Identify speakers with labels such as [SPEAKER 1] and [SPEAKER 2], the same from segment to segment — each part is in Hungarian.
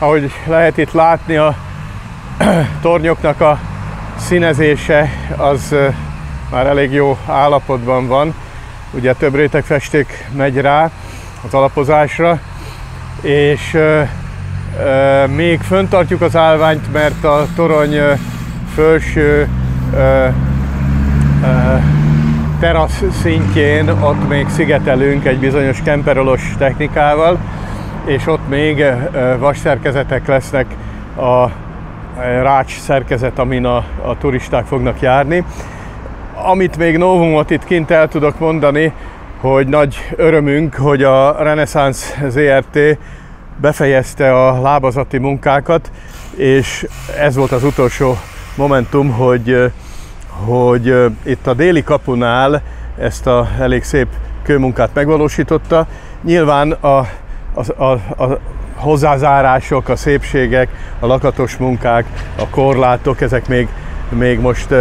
[SPEAKER 1] ahogy lehet itt látni, a tornyoknak a színezése az már elég jó állapotban van. Ugye több réteg festék megy rá az alapozásra, és még föntartjuk az állványt, mert a torony felső terasz szintjén ott még szigetelünk egy bizonyos kemperolos technikával, és ott még vas szerkezetek lesznek a rács szerkezet, amin a, a turisták fognak járni. Amit még novumot itt kint el tudok mondani, hogy nagy örömünk, hogy a Renaissance ZRT befejezte a lábazati munkákat, és ez volt az utolsó momentum, hogy, hogy itt a déli kapunál ezt a elég szép kőmunkát megvalósította. Nyilván a, a, a, a hozzázárások, a szépségek, a lakatos munkák, a korlátok, ezek még, még most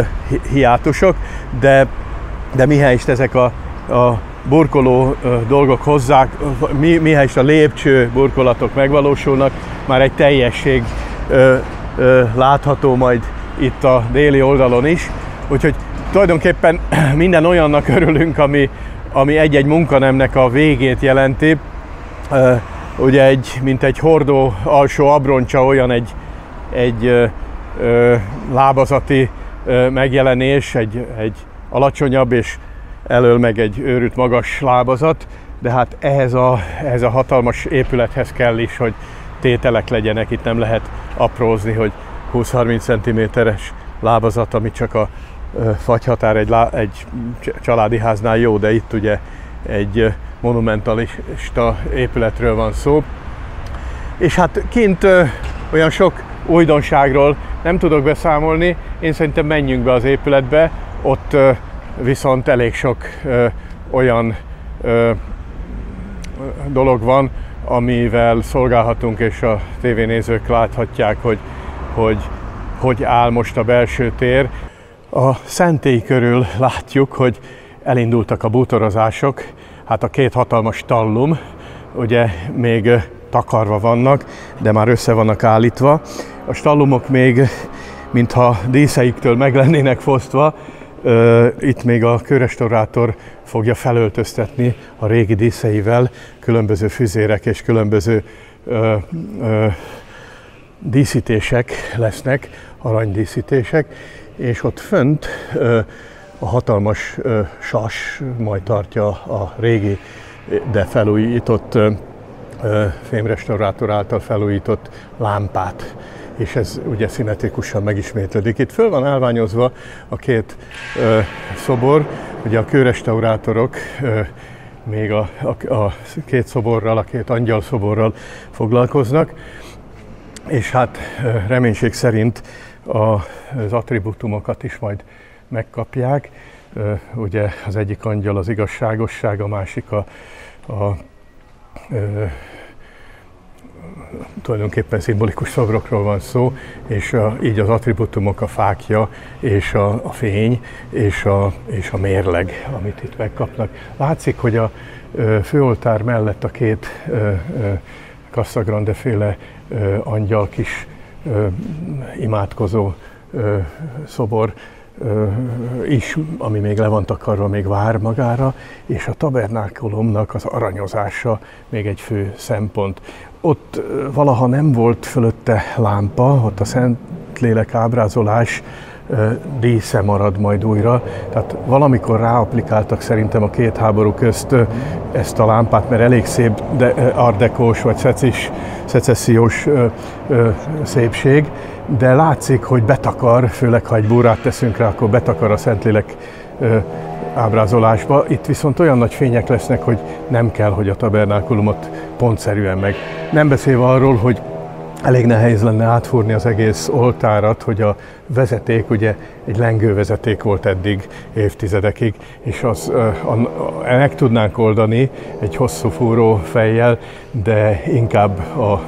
[SPEAKER 1] hiátusok, de, de mihelyest ezek a, a burkoló dolgok hozzák, mi, mihelyest a lépcső burkolatok megvalósulnak, már egy teljesség ö, ö, látható majd itt a déli oldalon is. Úgyhogy tulajdonképpen minden olyannak örülünk, ami, ami egy-egy munkanemnek a végét jelenti. Ugye egy, mint egy hordó alsó abroncsa, olyan egy, egy ö, ö, lábazati ö, megjelenés, egy, egy alacsonyabb és elől meg egy őrült magas lábazat, de hát ehhez a, ehhez a hatalmas épülethez kell is, hogy tételek legyenek, itt nem lehet aprózni, hogy 20-30 cm-es lábazat, ami csak a fagyhatár egy, lá, egy családi háznál jó, de itt ugye egy monumentalista épületről van szó. És hát kint olyan sok újdonságról nem tudok beszámolni, én szerintem menjünk be az épületbe, ott viszont elég sok olyan dolog van, amivel szolgálhatunk, és a tévénézők láthatják, hogy hogy, hogy áll most a belső tér. A szentély körül látjuk, hogy elindultak a bútorozások, hát a két hatalmas tallum, ugye még takarva vannak, de már össze vannak állítva. A stallumok még, mintha díszeiktől meg lennének fosztva, itt még a kőrestaurátor fogja felöltöztetni a régi díszeivel különböző füzérek és különböző ö, ö, díszítések lesznek, aranydíszítések, és ott fönt ö, a hatalmas ö, sas majd tartja a régi, de felújított ö, fémrestaurátor által felújított lámpát. És ez ugye szimmetrikusan megismétlődik. Itt föl van állványozva a két ö, szobor, ugye a kőrestaurátorok ö, még a, a, a két szoborral, a két angyal szoborral foglalkoznak, és hát reménység szerint az attribútumokat is majd megkapják. Ugye az egyik angyal az igazságosság, a másik a, a, a tulajdonképpen szimbolikus szobrokról van szó, és a, így az attribútumok a fákja, és a, a fény, és a, és a mérleg, amit itt megkapnak. Látszik, hogy a főoltár mellett a két Cassagrande féle angyal kis imádkozó szobor is, ami még le van takarva, még vár magára, és a tabernákulumnak az aranyozása még egy fő szempont. Ott valaha nem volt fölötte lámpa, ott a Szentlélek ábrázolás dísze marad majd újra. Tehát valamikor ráaplikáltak szerintem a két háború közt ezt a lámpát, mert elég szép de ardekós vagy szecis, szecessziós szépség, de látszik, hogy betakar, főleg ha egy búrát teszünk rá, akkor betakar a Szentlélek ábrázolásba. Itt viszont olyan nagy fények lesznek, hogy nem kell, hogy a tabernákulumot pontszerűen meg. Nem beszélve arról, hogy elég nehéz lenne átfúrni az egész oltárat, hogy a vezeték, ugye egy lengő vezeték volt eddig évtizedekig, és az a, a, meg tudnánk oldani egy hosszú fúró fejjel, de inkább a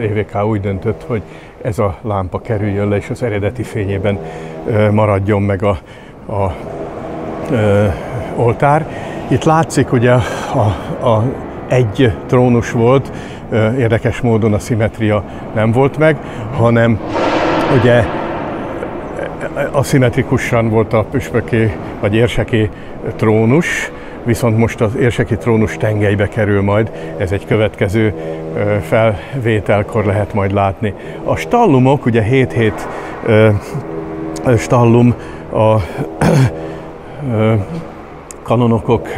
[SPEAKER 1] EVK úgy döntött, hogy ez a lámpa kerüljön le, és az eredeti fényében maradjon meg a, a ö, oltár. Itt látszik, ugye a, a egy trónus volt, érdekes módon a szimetria nem volt meg, hanem ugye aszimmetrikusan volt a püspöki vagy érseki trónus, viszont most az érseki trónus tengelybe kerül majd, ez egy következő felvételkor lehet majd látni. A stallumok, ugye 7-7 stallum a kanonokok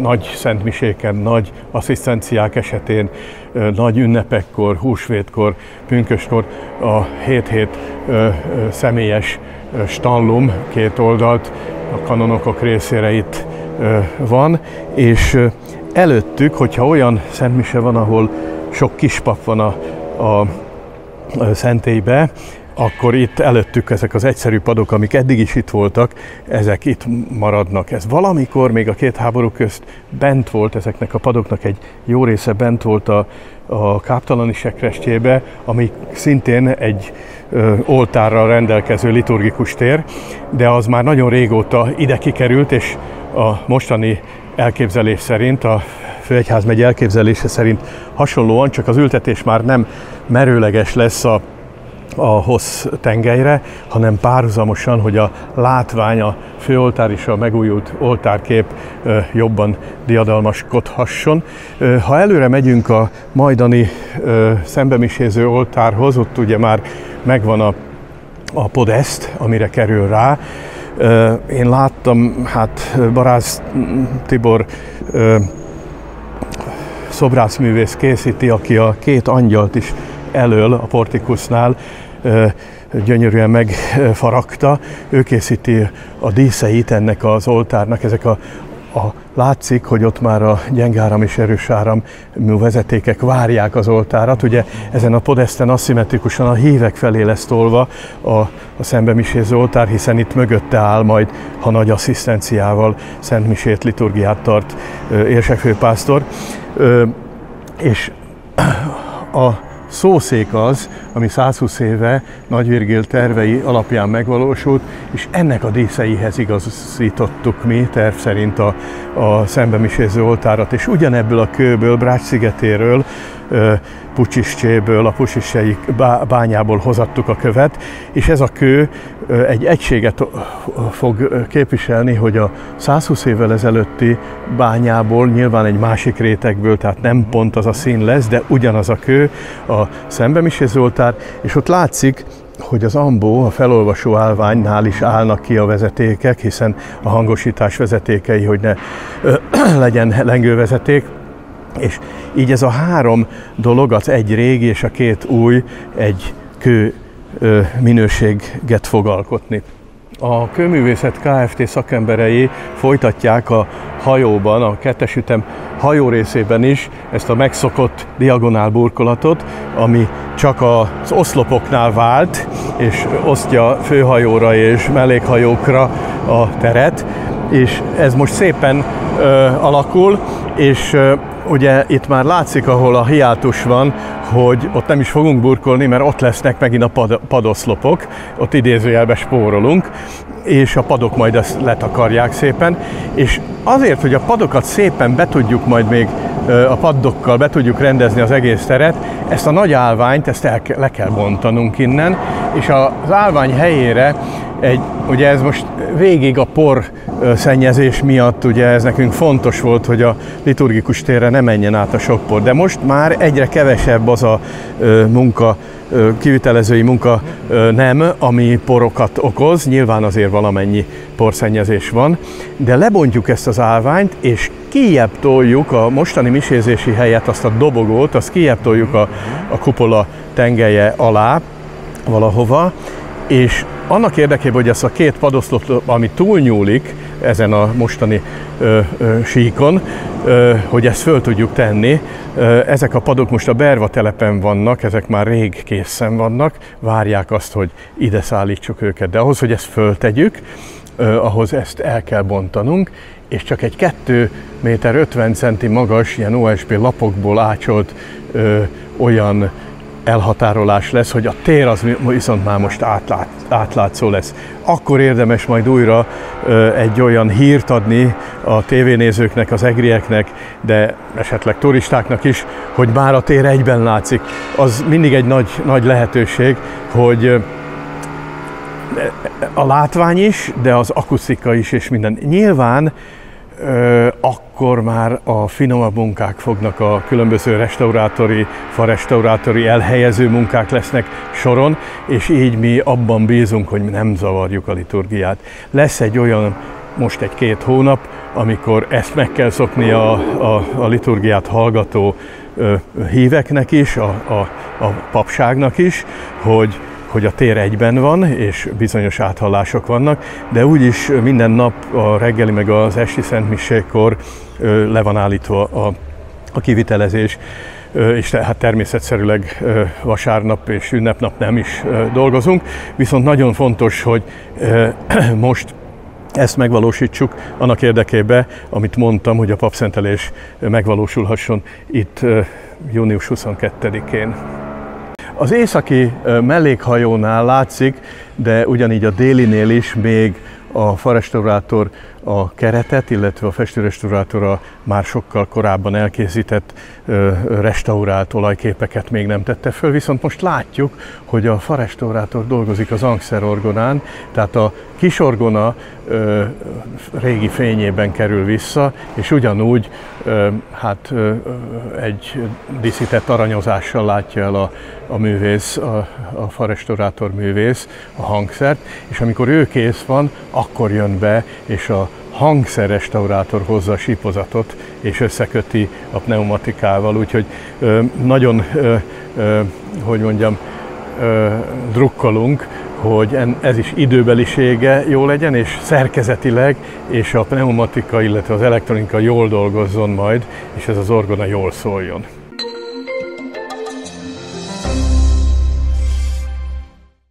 [SPEAKER 1] nagy szentmiséken, nagy asszisztenciák esetén, nagy ünnepekkor, húsvétkor, pünköskor a 7-7 személyes stallum két oldalt a kanonokok részére itt van, és előttük, hogyha olyan szentmise van, ahol sok kispap van a, a szentélybe, akkor itt előttük ezek az egyszerű padok, amik eddig is itt voltak, ezek itt maradnak. Ez valamikor még a két háború közt bent volt, ezeknek a padoknak egy jó része bent volt a, a káptalani sekrestjébe, ami szintén egy ö, oltárral rendelkező liturgikus tér, de az már nagyon régóta ide kikerült, és a mostani elképzelés szerint, a Főegyház megy elképzelése szerint hasonlóan, csak az ültetés már nem merőleges lesz a a hossz tengelyre, hanem párhuzamosan, hogy a látvány, a főoltár és a megújult oltárkép jobban diadalmaskodhasson. Ha előre megyünk a majdani szembemiséző oltárhoz, ott ugye már megvan a, a podest, amire kerül rá, én láttam, hát Barász Tibor szobrászművész készíti, aki a két angyalt is elől a portikusnál gyönyörűen megfaragta. Ő készíti a díszeit ennek az oltárnak, ezek a a, látszik, hogy ott már a gyengáram és erős áram vezetékek várják az oltárat. Ugye ezen a podesten aszimmetrikusan a hívek felé lesz tolva a, a szembemiséző oltár, hiszen itt mögötte áll majd, ha nagy asszisztenciával szentmisét, liturgiát tart érsekfőpásztor. És a szószék az, ami 120 éve Nagy Virgil tervei alapján megvalósult, és ennek a díszeihez igazítottuk mi terv szerint a, a szembemiséző oltárat, és ugyanebből a kőből, Brács szigetéről Pucsiscséből, a Pucsisei bányából hozattuk a követ, és ez a kő egy egységet fog képviselni, hogy a 120 évvel ezelőtti bányából, nyilván egy másik rétegből, tehát nem pont az a szín lesz, de ugyanaz a kő, a Szembemisé Zoltár, és ott látszik, hogy az ambó, a felolvasó állványnál is állnak ki a vezetékek, hiszen a hangosítás vezetékei, hogy ne ö, legyen lengővezeték, és így ez a három dolog, az egy régi és a két új, egy kő minőséget fog alkotni. A Kőművészet Kft. szakemberei folytatják a hajóban, a kettesütem hajó részében is ezt a megszokott diagonál burkolatot, ami csak az oszlopoknál vált, és osztja főhajóra és mellékhajókra a teret, és ez most szépen ö, alakul, és ö, ugye itt már látszik, ahol a hiátus van, hogy ott nem is fogunk burkolni, mert ott lesznek megint a pad, padoszlopok, ott idézőjelbe spórolunk, és a padok majd ezt letakarják szépen, és azért, hogy a padokat szépen be tudjuk majd még a paddokkal be tudjuk rendezni az egész teret, ezt a nagy állványt, ezt el, le kell bontanunk innen, és az állvány helyére egy, ugye ez most végig a por szennyezés miatt, ugye ez nekünk fontos volt, hogy a liturgikus térre ne menjen át a sok por, de most már egyre kevesebb az a munka, kivitelezői munka nem, ami porokat okoz, nyilván azért valamennyi porszennyezés van, de lebontjuk ezt az állványt, és kijebb toljuk a mostani misézési helyet, azt a dobogót, azt kijebb toljuk a, a kupola tengelye alá valahova, és annak érdekében, hogy ezt a két padoszlop, ami túlnyúlik ezen a mostani ö, ö, síkon, ö, hogy ezt föl tudjuk tenni, ö, ezek a padok most a Berva telepen vannak, ezek már rég készen vannak, várják azt, hogy ide szállítsuk őket. De ahhoz, hogy ezt föltegyük, ö, ahhoz ezt el kell bontanunk, és csak egy 2 méter 50 centi magas, ilyen OSP lapokból ácsolt ö, olyan elhatárolás lesz, hogy a tér az viszont már most átlát, átlátszó lesz. Akkor érdemes majd újra egy olyan hírt adni a tévénézőknek, az egrieknek, de esetleg turistáknak is, hogy már a tér egyben látszik. Az mindig egy nagy, nagy lehetőség, hogy a látvány is, de az akusztika is, és minden. Nyilván akkor már a finomabb munkák fognak, a különböző restaurátori, farestaurátori elhelyező munkák lesznek soron, és így mi abban bízunk, hogy nem zavarjuk a liturgiát. Lesz egy olyan most egy-két hónap, amikor ezt meg kell szokni a, a, a liturgiát hallgató híveknek is, a, a, a papságnak is, hogy hogy a tér egyben van, és bizonyos áthallások vannak, de úgyis minden nap a reggeli meg az esti szentmisékor le van állítva a, a kivitelezés, és hát természetszerűleg vasárnap és ünnepnap nem is dolgozunk, viszont nagyon fontos, hogy most ezt megvalósítsuk annak érdekében, amit mondtam, hogy a papszentelés megvalósulhasson itt június 22-én. Az északi mellékhajónál látszik, de ugyanígy a délinél is még a farestaurátor a keretet, illetve a festőrestaurátor a már sokkal korábban elkészített restaurált olajképeket még nem tette föl, viszont most látjuk, hogy a farestaurátor dolgozik az orgonán, tehát a kis orgona ö, régi fényében kerül vissza, és ugyanúgy hát egy díszített aranyozással látja el a, a művész, a, a farestaurátor művész a hangszert, és amikor ő kész van, akkor jön be, és a hangszerrestaurátor hozza a sípozatot, és összeköti a pneumatikával, úgyhogy ö, nagyon, ö, ö, hogy mondjam, ö, drukkolunk, hogy ez is időbelisége jó legyen, és szerkezetileg, és a pneumatika, illetve az elektronika jól dolgozzon majd, és ez az orgona jól szóljon.